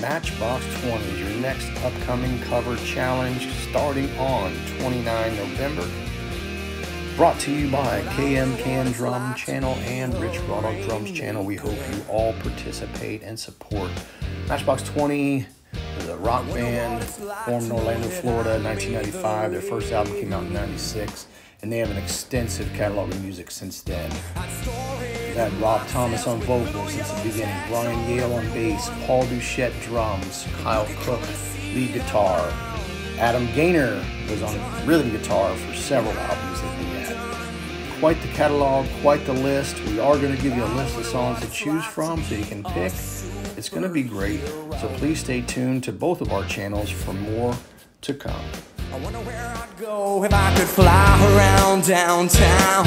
Matchbox 20 is your next upcoming cover challenge starting on 29 November. Brought to you by KM Kan Drum Channel and Rich Dawg Drums Channel. We hope you all participate and support. Matchbox 20 is a rock band formed in Orlando, Florida in 1995. Their first album came out in 96, and they have an extensive catalog of music since then. Had Rob Thomas on vocals since the beginning, Brian Yale on bass, Paul Doucette drums, Kyle Cook lead guitar, Adam Gaynor was on rhythm guitar for several albums that they had. Quite the catalog, quite the list. We are going to give you a list of songs to choose from so you can pick. It's going to be great, so please stay tuned to both of our channels for more to come. I wonder where I'd go if I could fly around downtown.